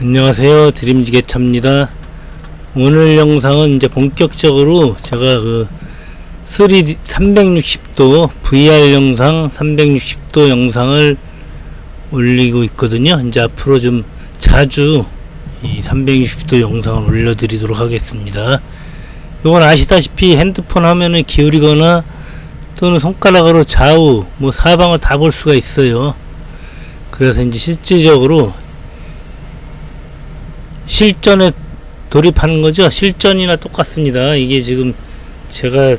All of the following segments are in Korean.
안녕하세요. 드림지게차입니다. 오늘 영상은 이제 본격적으로 제가 그 3D 360도 VR 영상 360도 영상을 올리고 있거든요. 이제 앞으로 좀 자주 이 360도 영상을 올려드리도록 하겠습니다. 이건 아시다시피 핸드폰 화면을 기울이거나 또는 손가락으로 좌우 뭐 사방을 다 볼 수가 있어요. 그래서 이제 실질적으로 실전에 돌입하는 거죠. 실전이나 똑같습니다. 이게 지금 제가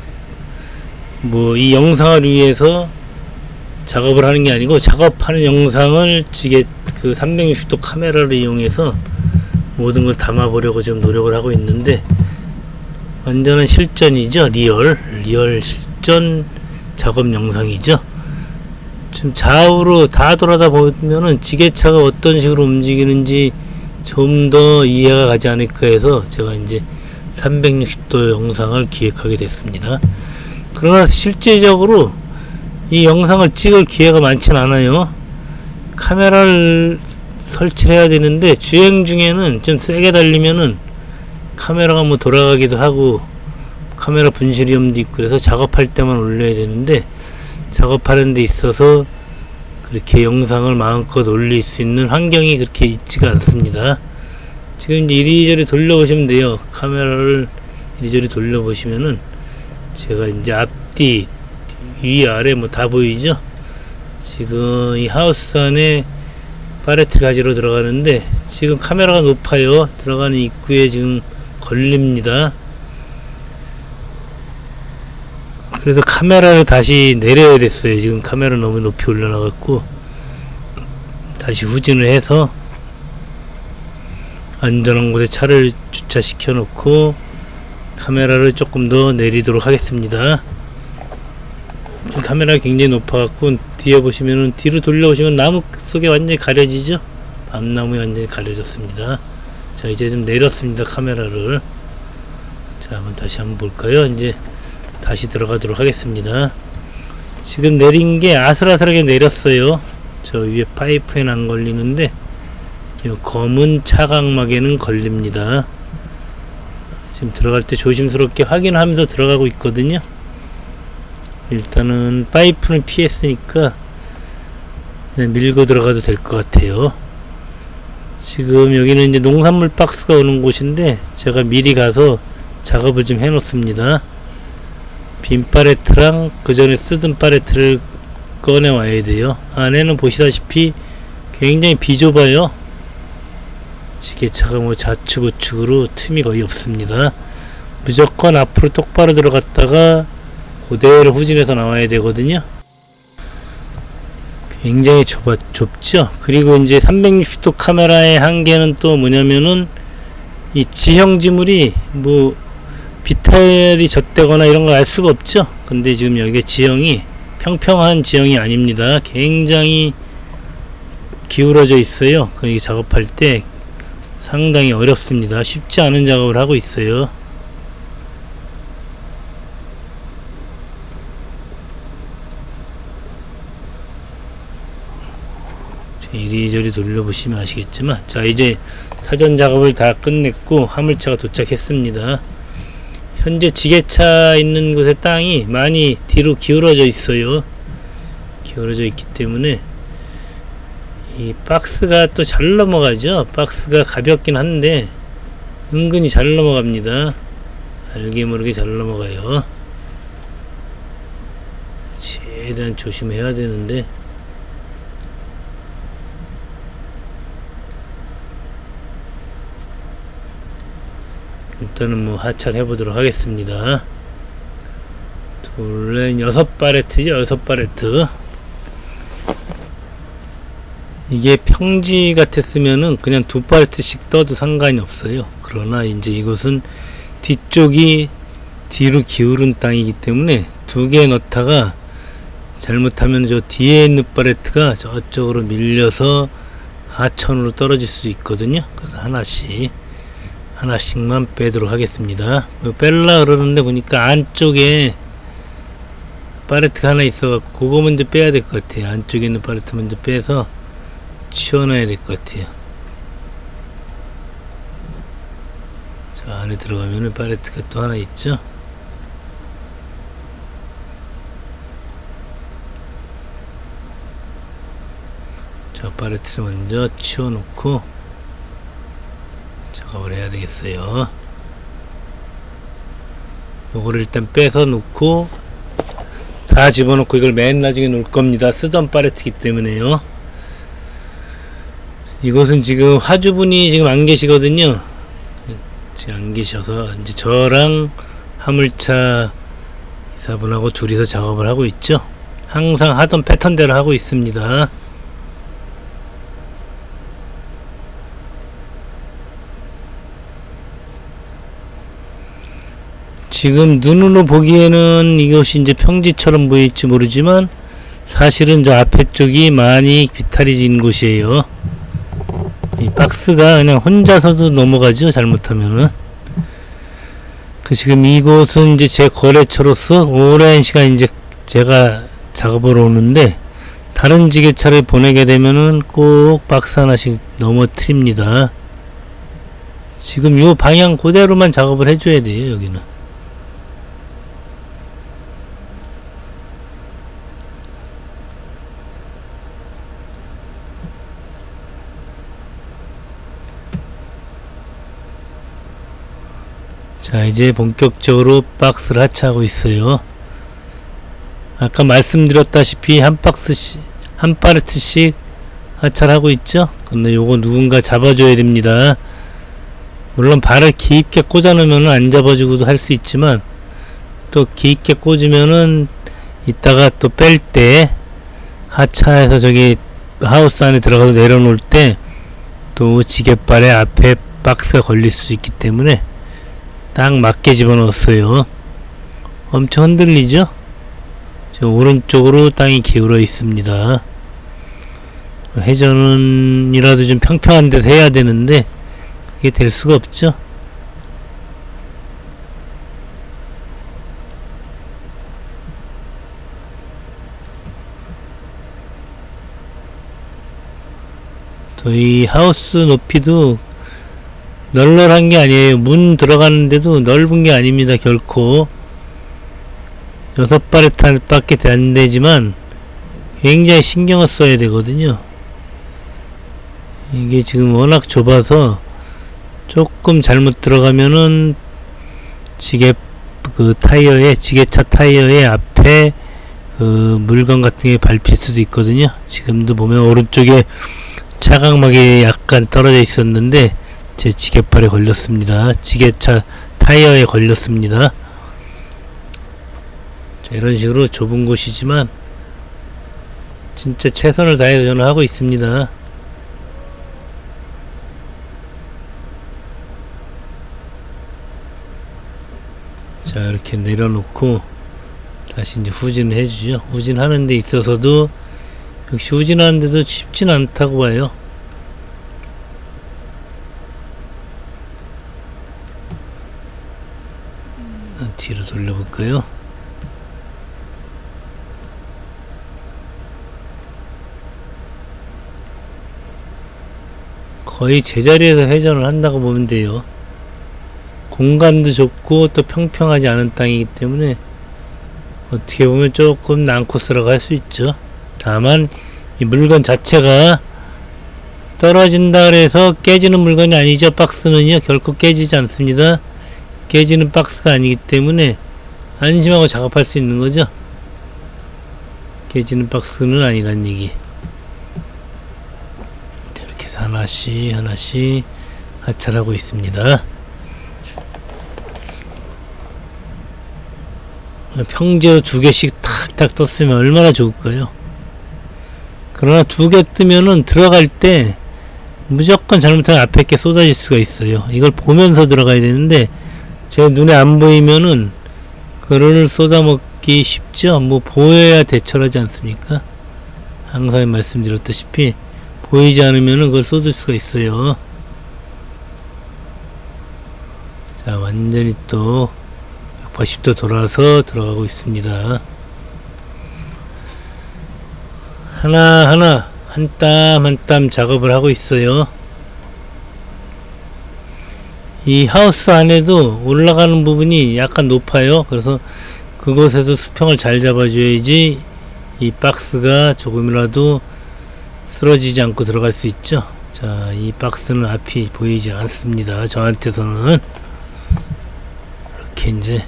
뭐 이 영상을 위해서 작업을 하는 게 아니고 작업하는 영상을 지게 그 360도 카메라를 이용해서 모든 걸 담아 보려고 지금 노력을 하고 있는데 완전한 실전이죠. real real 실전 작업 영상이죠. 지금 좌우로 다 돌아다 보면은 지게차가 어떤 식으로 움직이는지 좀 더 이해가 가지 않을까 해서 제가 이제 360도 영상을 기획하게 됐습니다. 그러나 실제적으로 이 영상을 찍을 기회가 많진 않아요. 카메라를 설치를 해야 되는데 주행 중에는 좀 세게 달리면은 카메라가 뭐 돌아가기도 하고 카메라 분실 위험도 있고 그래서 작업할 때만 올려야 되는데 작업하는 데 있어서 그렇게 영상을 마음껏 올릴 수 있는 환경이 그렇게 있지가 않습니다. 지금 이리저리 돌려보시면 돼요. 카메라를 이리저리 돌려보시면은 제가 이제 앞뒤 위 아래 뭐 다 보이죠? 지금 이 하우스 안에 파레트 가지로 들어가는데 지금 카메라가 높아요. 들어가는 입구에 지금 걸립니다. 그래서 카메라를 다시 내려야 됐어요. 지금 카메라 너무 높이 올려놔갖고 다시 후진을 해서 안전한 곳에 차를 주차시켜 놓고 카메라를 조금 더 내리도록 하겠습니다. 지금 카메라가 굉장히 높아갖고 뒤에 보시면은 뒤로 돌려보시면 나무 속에 완전히 가려지죠? 밤나무에 완전히 가려졌습니다. 자 이제 좀 내렸습니다 카메라를 자 한번 다시 한번 볼까요? 이제 다시 들어가도록 하겠습니다. 지금 내린 게 아슬아슬하게 내렸어요. 저 위에 파이프에는 안 걸리는데 이 검은 차각막에는 걸립니다. 지금 들어갈 때 조심스럽게 확인하면서 들어가고 있거든요. 일단은 파이프는 피했으니까 밀고 들어가도 될 것 같아요. 지금 여기는 이제 농산물 박스가 오는 곳인데 제가 미리 가서 작업을 좀 해 놓습니다. 빈 팔레트랑 그 전에 쓰던 팔레트를 꺼내 와야 돼요. 안에는 보시다시피 굉장히 비좁아요. 지게차가 뭐 좌측 우측으로 틈이 거의 없습니다. 무조건 앞으로 똑바로 들어갔다가 그대로 후진해서 나와야 되거든요. 굉장히 좁아, 좁죠? 그리고 이제 360도 카메라의 한계는 또 뭐냐면은 이 지형 지물이 뭐 비탈이 젖대거나 이런 걸 알 수가 없죠. 근데 지금 여기 지형이 평평한 지형이 아닙니다. 굉장히 기울어져 있어요. 이 작업할 때 상당히 어렵습니다. 쉽지 않은 작업을 하고 있어요. 이리저리 돌려보시면 아시겠지만 자 이제 사전 작업을 다 끝냈고 화물차가 도착했습니다. 현재 지게차 있는 곳의 땅이 많이 뒤로 기울어져 있어요. 기울어져 있기 때문에 이 박스가 또 잘 넘어가죠. 박스가 가볍긴 한데 은근히 잘 넘어갑니다. 알게 모르게 잘 넘어가요. 최대한 조심해야 되는데 일단은 뭐 하차해 보도록 하겠습니다. 둘, 여섯 바레트죠, 여섯 바레트. 이게 평지 같았으면은 그냥 두 바레트씩 떠도 상관이 없어요. 그러나 이제 이것은 뒤쪽이 뒤로 기울은 땅이기 때문에 두 개 넣다가 잘못하면 저 뒤에 있는 바레트가 저쪽으로 밀려서 하천으로 떨어질 수 있거든요. 그래서 하나씩 하나씩만 빼도록 하겠습니다. 뭐 뺄라 그러는데 보니까 안쪽에 파레트가 하나 있어갖고 그거 먼저 빼야 될 것 같아요. 안쪽에 있는 파레트 먼저 빼서 치워놔야 될 것 같아요. 자, 안에 들어가면은 팔레트가 또 하나 있죠. 자, 팔레트를 먼저 치워놓고 작업을 해야 되겠어요. 요거를 일단 빼서 놓고 다 집어넣고 이걸 맨 나중에 놓을 겁니다. 쓰던 팔레트기 때문에요. 이곳은 지금 화주분이 지금 안 계시거든요. 지금 안 계셔서 이제 저랑 화물차 기사분하고 둘이서 작업을 하고 있죠. 항상 하던 패턴대로 하고 있습니다. 지금 눈으로 보기에는 이것이 이제 평지처럼 보일지 모르지만 사실은 저 앞에 쪽이 많이 비탈이진 곳이에요. 이 박스가 그냥 혼자서도 넘어가죠 잘못하면은. 그 지금 이곳은 이제 제 거래처로서 오랜 시간 이제 제가 작업을 오는데 다른 지게차를 보내게 되면은 꼭 박스 하나씩 넘어뜨립니다. 지금 요 방향 그대로만 작업을 해줘야 돼요 여기는 자 이제 본격적으로 박스를 하차하고 있어요. 아까 말씀드렸다시피 한 박스씩 한 파르트씩 하차를 하고 있죠? 근데 요거 누군가 잡아줘야 됩니다. 물론 발을 깊게 꽂아 놓으면 안 잡아주고도 할 수 있지만 또 깊게 꽂으면은 이따가 또 뺄 때 하차해서 저기 하우스 안에 들어가서 내려놓을 때 또 지게발에 앞에 박스가 걸릴 수 있기 때문에 딱 맞게 집어넣었어요. 엄청 흔들리죠? 저 오른쪽으로 땅이 기울어 있습니다. 회전이라도 좀 평평한 데서 해야 되는데 그게 될 수가 없죠. 또이 하우스 높이도 널널한 게 아니에요. 문 들어가는데도 넓은 게 아닙니다. 결코. 여섯 바레탄밖에 안 되지만 굉장히 신경을 써야 되거든요. 이게 지금 워낙 좁아서 조금 잘못 들어가면은 지게 그 타이어에 지게차 타이어에 앞에 그 물건 같은 게 밟힐 수도 있거든요. 지금도 보면 오른쪽에 차각막이 약간 떨어져 있었는데 제 지게팔에 걸렸습니다. 지게차 타이어에 걸렸습니다. 자, 이런 식으로 좁은 곳이지만 진짜 최선을 다해서 저는 하고 있습니다. 자 이렇게 내려놓고 다시 이제 후진을 해주죠. 후진하는 데 있어서도 역시 후진하는 데도 쉽진 않다고 봐요. 뒤로 돌려볼까요? 거의 제자리에서 회전을 한다고 보면 돼요. 공간도 좁고 또 평평하지 않은 땅이기 때문에 어떻게 보면 조금 난코스라고 할 수 있죠. 다만 이 물건 자체가 떨어진다 그래서 깨지는 물건이 아니죠. 박스는요. 결코 깨지지 않습니다. 깨지는 박스가 아니기 때문에 안심하고 작업할 수 있는 거죠. 깨지는 박스는 아니란 얘기. 이렇게 해서 하나씩 하나씩 하차하고 있습니다. 평지로 두 개씩 탁탁 떴으면 얼마나 좋을까요? 그러나 두 개 뜨면은 들어갈 때 무조건 잘못하면 앞에 게 쏟아질 수가 있어요. 이걸 보면서 들어가야 되는데 제 눈에 안 보이면은 그를 쏟아먹기 쉽죠. 뭐 보여야 대처하지 않습니까? 항상 말씀드렸다시피 보이지 않으면은 그걸 쏟을 수가 있어요. 자, 완전히 또 180도 돌아서 들어가고 있습니다. 하나하나 한 땀 한 땀 작업을 하고 있어요. 이 하우스 안에도 올라가는 부분이 약간 높아요. 그래서 그곳에서 수평을 잘 잡아줘야지 이 박스가 조금이라도 쓰러지지 않고 들어갈 수 있죠. 자, 이 박스는 앞이 보이지 않습니다. 저한테서는 이렇게 이제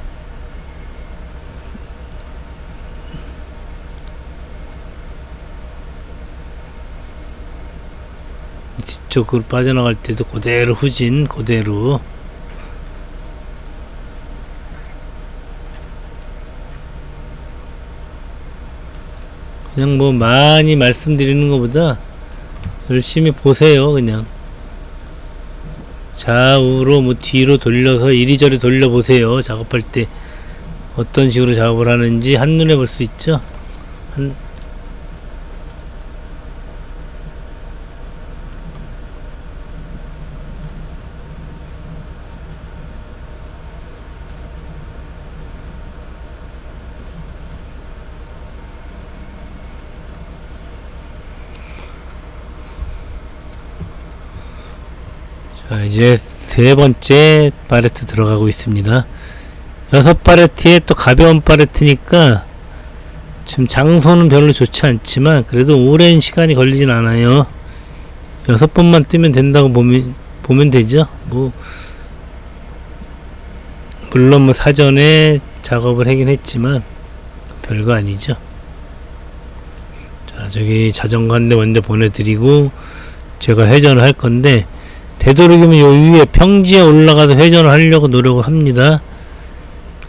뒤쪽으로 빠져나갈 때도 그대로 후진 그대로 그냥 뭐 많이 말씀드리는 것보다 열심히 보세요 그냥. 좌우로 뭐 뒤로 돌려서 이리저리 돌려보세요 작업할 때. 어떤 식으로 작업을 하는지 한눈에 볼 수 있죠? 한, 자 이제 세 번째 바레트 들어가고 있습니다. 여섯 바레트에 또 가벼운 바레트니까 지금 장소는 별로 좋지 않지만 그래도 오랜 시간이 걸리진 않아요. 여섯 번만 뜨면 된다고 보면, 보면 되죠? 뭐 물론 뭐 사전에 작업을 하긴 했지만 별거 아니죠. 자 저기 자전거 한 대 먼저 보내드리고 제가 회전을 할 건데 되도록이면 요 위에 평지에 올라가서 회전을 하려고 노력을 합니다.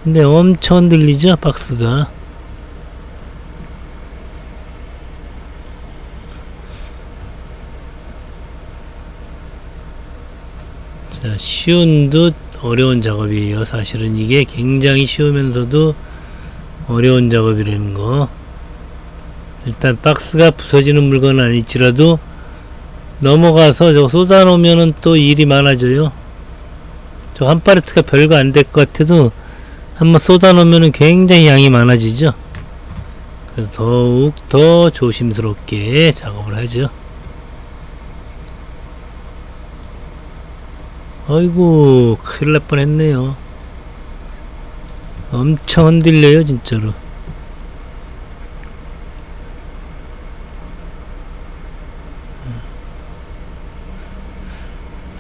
근데 엄청 흔들리죠 박스가? 자 쉬운 듯 어려운 작업이에요. 사실은 이게 굉장히 쉬우면서도 어려운 작업이라는 거. 일단 박스가 부서지는 물건은 아닐지라도 넘어가서 저 쏟아 놓으면은 또 일이 많아져요. 저 한 파레트가 별거 안 될 것 같아도 한번 쏟아 놓으면은 굉장히 양이 많아지죠. 그래서 더욱 더 조심스럽게 작업을 하죠. 아이고 큰일 날 뻔했네요. 엄청 흔들려요 진짜로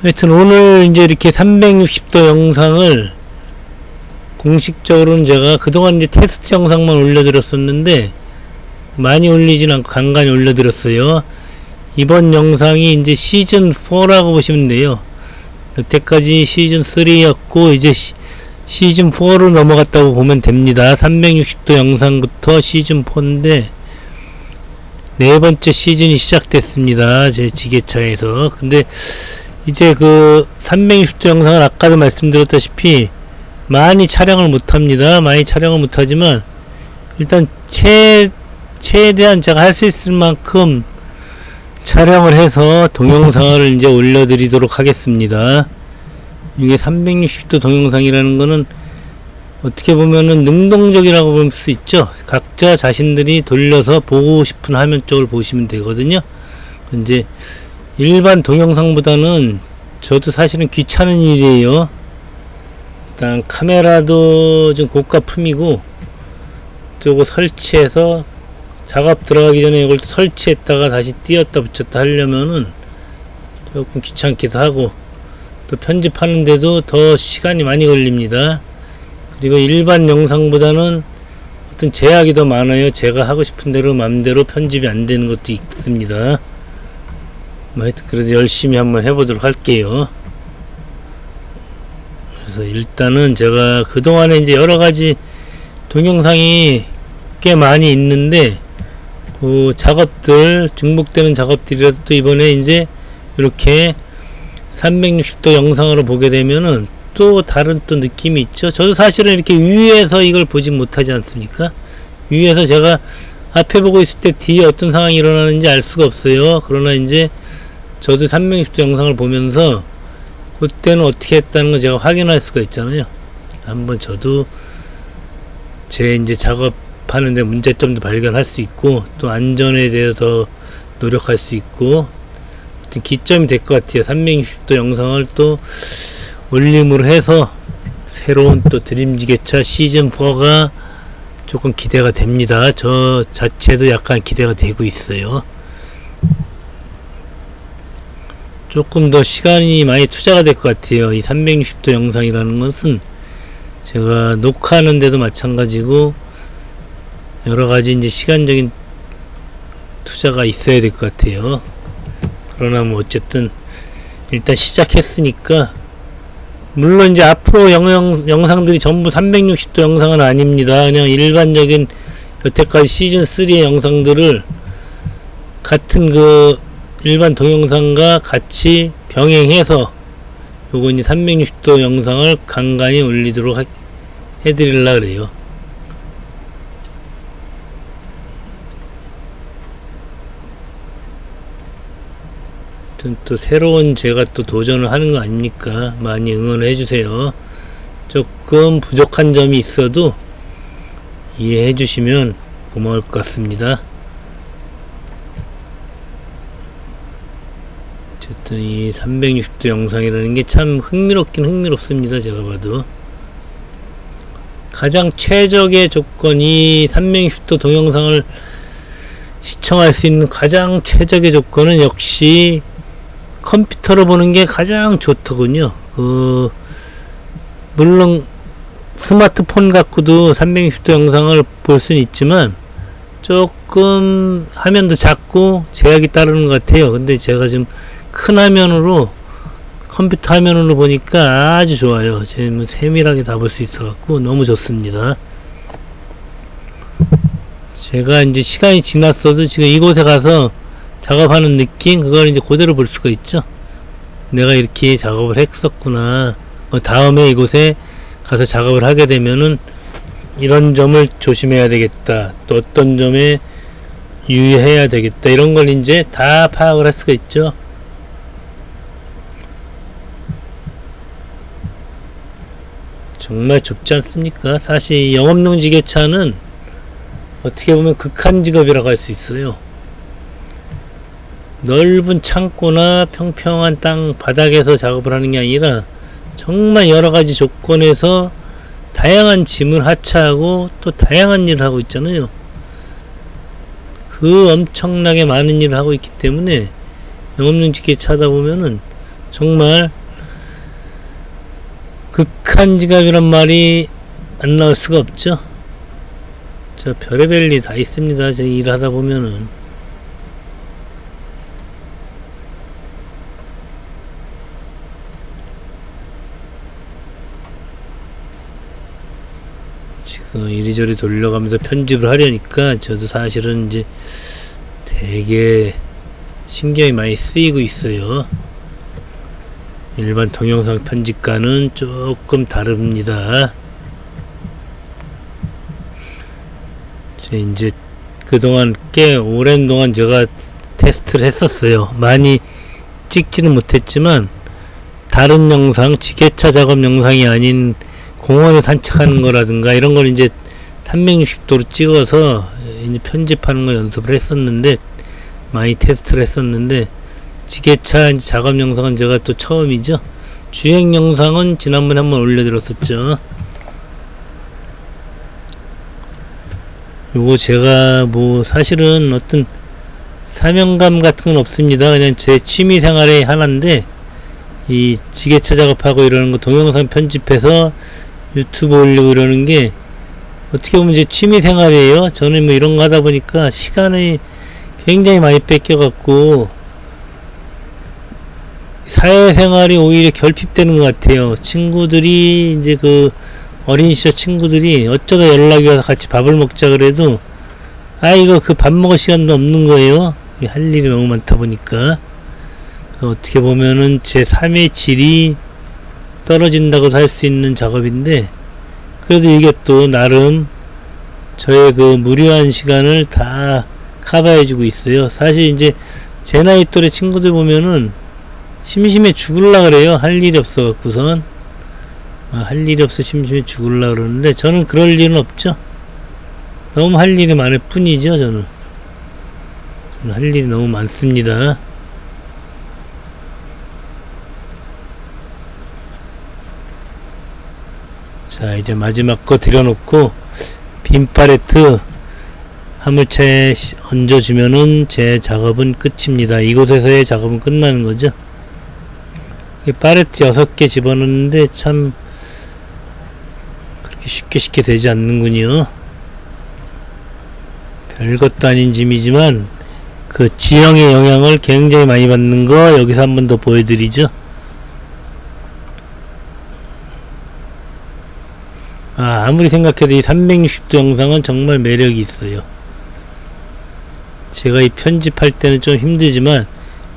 하여튼 오늘 이제 이렇게 360도 영상을 공식적으로는 제가 그동안 이제 테스트 영상만 올려드렸었는데 많이 올리진 않고 간간히 올려드렸어요. 이번 영상이 이제 시즌 4라고 보시면 돼요. 여태까지 시즌 3였고 이제 시, 시즌 4로 넘어갔다고 보면 됩니다. 360도 영상부터 시즌 4인데 네 번째 시즌이 시작됐습니다. 제 지게차에서. 근데 이제 그 360도 영상을 아까도 말씀드렸다시피 많이 촬영을 못합니다. 많이 촬영을 못하지만 일단 최 최대한 제가 할 수 있을 만큼 촬영을 해서 동영상을 이제 올려드리도록 하겠습니다. 이게 360도 동영상이라는 거는 어떻게 보면은 능동적이라고 볼 수 있죠. 각자 자신들이 돌려서 보고 싶은 화면 쪽을 보시면 되거든요. 이제 일반 동영상보다는 저도 사실은 귀찮은 일이에요. 일단 카메라도 좀 고가품이고 저거 설치해서 작업 들어가기 전에 이걸 설치했다가 다시 띄었다 붙였다 하려면은 조금 귀찮기도 하고 또 편집하는데도 더 시간이 많이 걸립니다. 그리고 일반 영상보다는 어떤 제약이 더 많아요. 제가 하고 싶은 대로 마음대로 편집이 안 되는 것도 있습니다. 뭐 하여튼 그래도 열심히 한번 해보도록 할게요. 그래서 일단은 제가 그동안에 이제 여러가지 동영상이 꽤 많이 있는데 그 작업들 중복되는 작업들이라도 또 이번에 이제 이렇게 360도 영상으로 보게 되면은 또 다른 또 느낌이 있죠. 저도 사실은 이렇게 위에서 이걸 보지 못하지 않습니까? 위에서 제가 앞에 보고 있을 때 뒤에 어떤 상황이 일어나는지 알 수가 없어요. 그러나 이제 저도 360도 영상을 보면서 그때는 어떻게 했다는 걸 제가 확인할 수가 있잖아요. 한번 저도 제 이제 작업하는데 문제점도 발견할 수 있고 또 안전에 대해서 더 노력할 수 있고 어떤 기점이 될 것 같아요. 360도 영상을 또 올림으로 해서 새로운 또 드림지게차 시즌4가 조금 기대가 됩니다. 저 자체도 약간 기대가 되고 있어요. 조금 더 시간이 많이 투자가 될 것 같아요. 이 360도 영상이라는 것은 제가 녹화하는데도 마찬가지고 여러 가지 이제 시간적인 투자가 있어야 될 것 같아요. 그러나 뭐 어쨌든 일단 시작했으니까 물론 이제 앞으로 영영, 영상들이 전부 360도 영상은 아닙니다. 그냥 일반적인 여태까지 시즌 3의 영상들을 같은 그 일반 동영상과 같이 병행해서 요거 이제 360도 영상을 간간히 올리도록 하, 해드릴라 그래요. 또 새로운 제가 또 도전을 하는 거 아닙니까? 많이 응원해 주세요. 조금 부족한 점이 있어도 이해해 주시면 고마울 것 같습니다. 어쨌든 이 360도 영상이라는 게 참 흥미롭긴 흥미롭습니다. 제가 봐도. 가장 최적의 조건이 360도 동영상을 시청할 수 있는 가장 최적의 조건은 역시 컴퓨터로 보는 게 가장 좋더군요. 그 물론 스마트폰 갖고도 360도 영상을 볼 수는 있지만 조금 화면도 작고 제약이 따르는 것 같아요. 근데 제가 지금 큰 화면으로 컴퓨터 화면으로 보니까 아주 좋아요. 지금 세밀하게 다 볼 수 있어 갖고 너무 좋습니다. 제가 이제 시간이 지났어도 지금 이곳에 가서 작업하는 느낌 그걸 이제 그대로 볼 수가 있죠. 내가 이렇게 작업을 했었구나. 뭐 다음에 이곳에 가서 작업을 하게 되면은 이런 점을 조심해야 되겠다. 또 어떤 점에 유의해야 되겠다. 이런 걸 이제 다 파악을 할 수가 있죠. 정말 좁지 않습니까? 사실 영업용 지게차는 어떻게 보면 극한 직업이라고 할 수 있어요. 넓은 창고나 평평한 땅 바닥에서 작업을 하는 게 아니라 정말 여러 가지 조건에서 다양한 짐을 하차하고 또 다양한 일을 하고 있잖아요. 그 엄청나게 많은 일을 하고 있기 때문에 영업용 지게차 하다 보면은 정말 극한 지갑이란 말이 안 나올 수가 없죠. 저 별의별 일 다 있습니다. 저 일하다 보면은. 지금 이리저리 돌려가면서 편집을 하려니까 저도 사실은 이제 되게 신경이 많이 쓰이고 있어요. 일반 동영상 편집과는 조금 다릅니다. 이제 그동안 꽤 오랜 동안 제가 테스트를 했었어요. 많이 찍지는 못했지만 다른 영상, 지게차 작업 영상이 아닌 공원에 산책하는 거라든가 이런 걸 이제 360도로 찍어서 이제 편집하는 거 연습을 했었는데 많이 테스트를 했었는데 지게차 작업 영상은 제가 또 처음이죠. 주행 영상은 지난번에 한번 올려드렸었죠. 요거 제가 뭐 사실은 어떤 사명감 같은 건 없습니다. 그냥 제 취미 생활의 하나인데 이 지게차 작업하고 이러는 거 동영상 편집해서 유튜브 올리고 이러는 게 어떻게 보면 제 취미 생활이에요. 저는 뭐 이런 거 하다 보니까 시간이 굉장히 많이 뺏겨갖고 사회생활이 오히려 결핍되는 것 같아요. 친구들이 이제 그 어린 시절 친구들이 어쩌다 연락이 와서 같이 밥을 먹자 그래도 아 이거 그 밥 먹을 시간도 없는 거예요. 할 일이 너무 많다 보니까 어떻게 보면은 제 삶의 질이 떨어진다고 할 수 있는 작업인데 그래도 이게 또 나름 저의 그 무료한 시간을 다 커버해주고 있어요. 사실 이제 제 나이 또래 친구들 보면은 심심해 죽을라 그래요. 할 일이 없어 갖고선. 아, 할 일이 없어 심심해 죽을라 그러는데 저는 그럴 일은 없죠. 너무 할 일이 많을 뿐이죠, 저는. 저는 할 일이 너무 많습니다. 자 이제 마지막 거 들여놓고 빈 팔레트 화물차에 시- 얹어주면은 제 작업은 끝입니다. 이곳에서의 작업은 끝나는 거죠. 이 팔레트 6개 집어넣는데 참 그렇게 쉽게 쉽게 되지 않는군요. 별것도 아닌 짐이지만 그 지형의 영향을 굉장히 많이 받는 거 여기서 한 번 더 보여드리죠. 아, 아무리 생각해도 이 360도 영상은 정말 매력이 있어요. 제가 이 편집할 때는 좀 힘들지만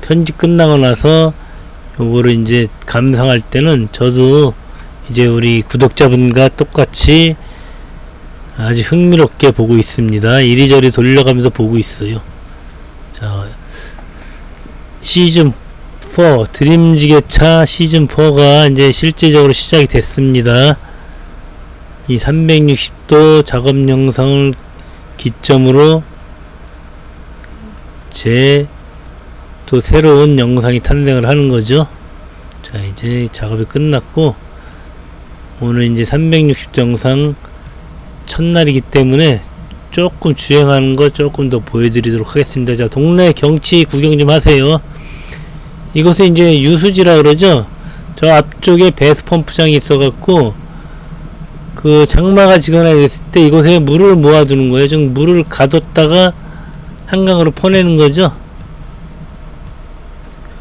편집 끝나고 나서 요거를 이제 감상할 때는 저도 이제 우리 구독자분과 똑같이 아주 흥미롭게 보고 있습니다. 이리저리 돌려가면서 보고 있어요. 자, 시즌 4 드림 지게차 시즌 4가 이제 실제적으로 시작이 됐습니다. 이 360도 작업 영상을 기점으로 제 또 새로운 영상이 탄생을 하는 거죠. 자, 이제 작업이 끝났고 오늘 이제 360도 영상 첫날이기 때문에 조금 주행하는 거 조금 더 보여드리도록 하겠습니다. 자, 동네 경치 구경 좀 하세요. 이곳은 이제 유수지라 그러죠. 저 앞쪽에 배수 펌프장이 있어갖고 그 장마가 지거나 이랬을 때 이곳에 물을 모아두는 거예요. 좀 물을 가뒀다가 한강으로 퍼내는 거죠.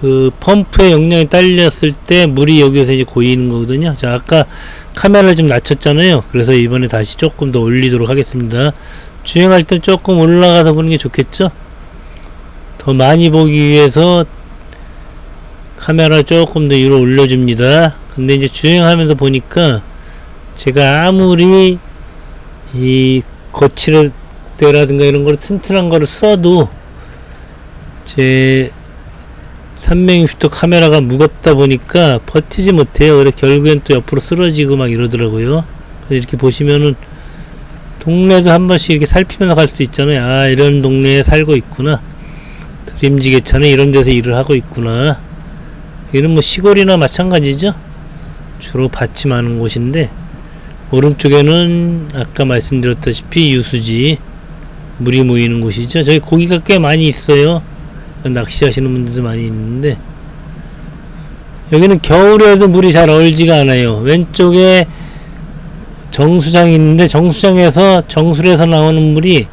그 펌프의 용량이 딸렸을 때 물이 여기서 이제 고이는 거거든요. 자, 아까 카메라를 좀 낮췄잖아요. 그래서 이번에 다시 조금 더 올리도록 하겠습니다. 주행할 때 조금 올라가서 보는 게 좋겠죠? 더 많이 보기 위해서 카메라 조금 더 위로 올려줍니다. 근데 이제 주행하면서 보니까 제가 아무리 이 거치대라든가 이런 걸 튼튼한 거를 써도 제 360도 카메라가 무겁다 보니까 버티지 못해요. 그래서 결국엔 또 옆으로 쓰러지고 막 이러더라고요. 이렇게 보시면은 동네도 한 번씩 이렇게 살피면서 갈 수 있잖아요. 아, 이런 동네에 살고 있구나. 드림지게차는 이런 데서 일을 하고 있구나. 여기는 뭐 시골이나 마찬가지죠. 주로 밭이 많은 곳인데 오른쪽에는 아까 말씀드렸다시피 유수지 물이 모이는 곳이죠. 저기 고기가 꽤 많이 있어요. 낚시하시는 분들도 많이 있는데 여기는 겨울에도 물이 잘 얼지가 않아요. 왼쪽에 정수장이 있는데 정수장에서 정수에서 나오는 물이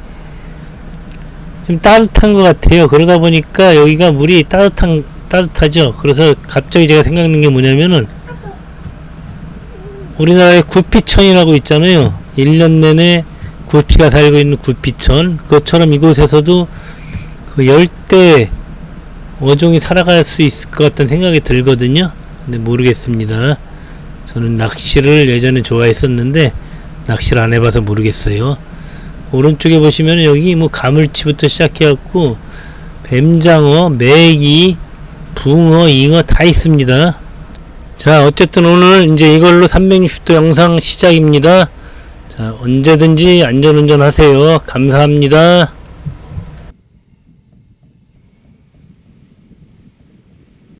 좀 따뜻한 것 같아요. 그러다 보니까 여기가 물이 따뜻한 따뜻하죠. 그래서 갑자기 제가 생각나는 게 뭐냐면은 우리나라에 구피천이라고 있잖아요. 1년 내내 구피가 살고 있는 구피천. 그것처럼 이곳에서도 그 열대 어종이 살아갈 수 있을 것 같다는 생각이 들거든요. 근데 모르겠습니다. 저는 낚시를 예전에 좋아했었는데 낚시를 안 해봐서 모르겠어요. 오른쪽에 보시면 여기 뭐 가물치부터 시작해갖고 뱀장어, 메기, 붕어, 잉어 다 있습니다. 자 어쨌든 오늘 이제 이걸로 360도 영상 시작입니다. 자 언제든지 안전운전 하세요. 감사합니다.